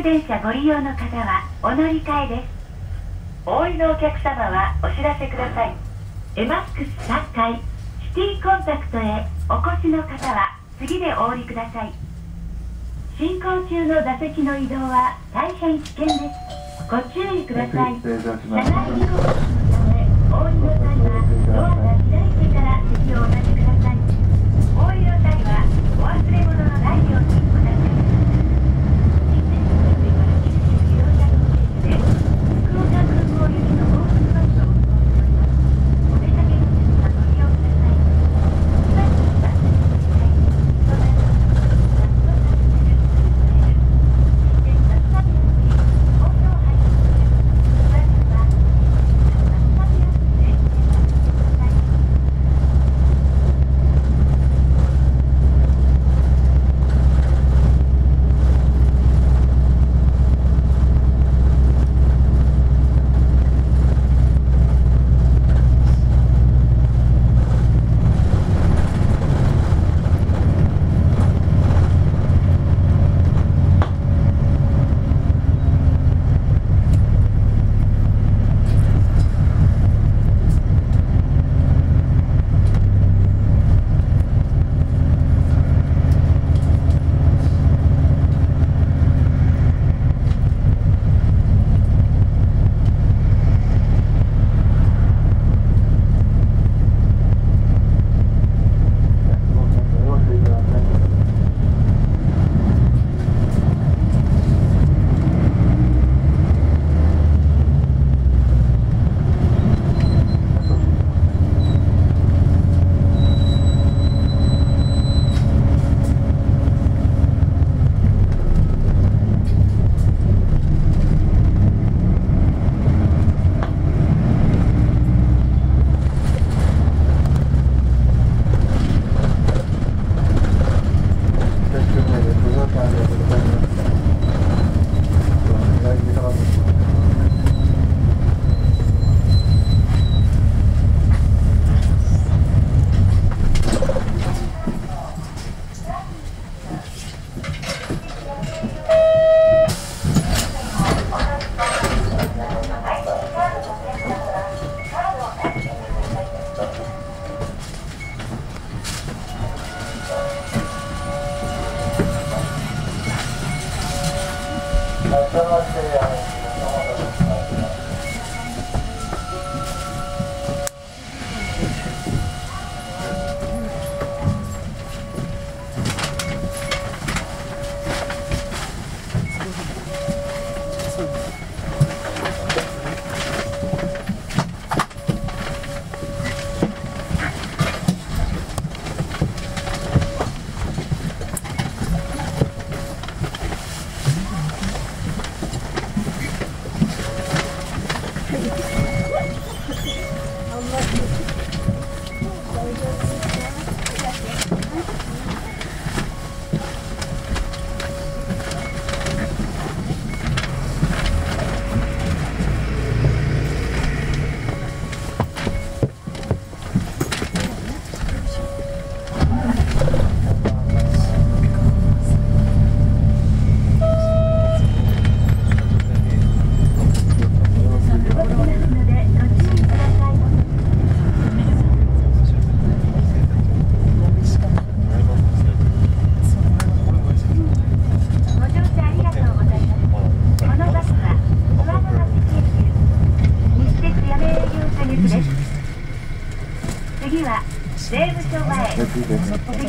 西鉄電車ご利用の方はお乗り換えです。お降りのお客様はお知らせください。エマックス3階シティコンタクトへお越しの方は次でお降りください。進行中の座席の移動は大変危険です。ご注意ください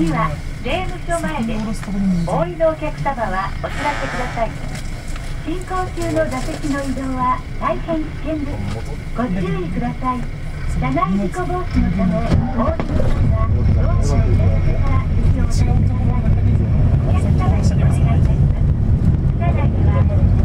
次は税務署前ですお降りのお客様はお知らせください。進行中の座席の移動は大変危険です。ご注意ください。車内事故防止のためお降りの際はドアが開いてから席をお待ちくださいお客様にお願いいたします。車内には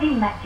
进来